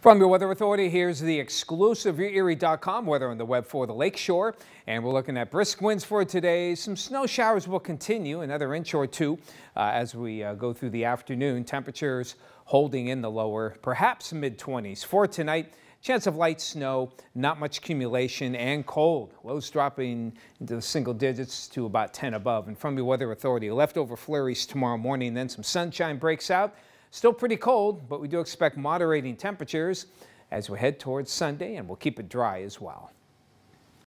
From your Weather Authority, here's the exclusive Erie.com weather on the web for the lakeshore. And we're looking at brisk winds for today. Some snow showers will continue, another inch or two uh, as we uh, go through the afternoon. Temperatures holding in the lower, perhaps mid 20s. For tonight, chance of light snow, not much accumulation, and cold. Lows dropping into the single digits to about 10 above. And from your Weather Authority, leftover flurries tomorrow morning, then some sunshine breaks out. Still pretty cold, but we do expect moderating temperatures as we head towards Sunday, and we'll keep it dry as well.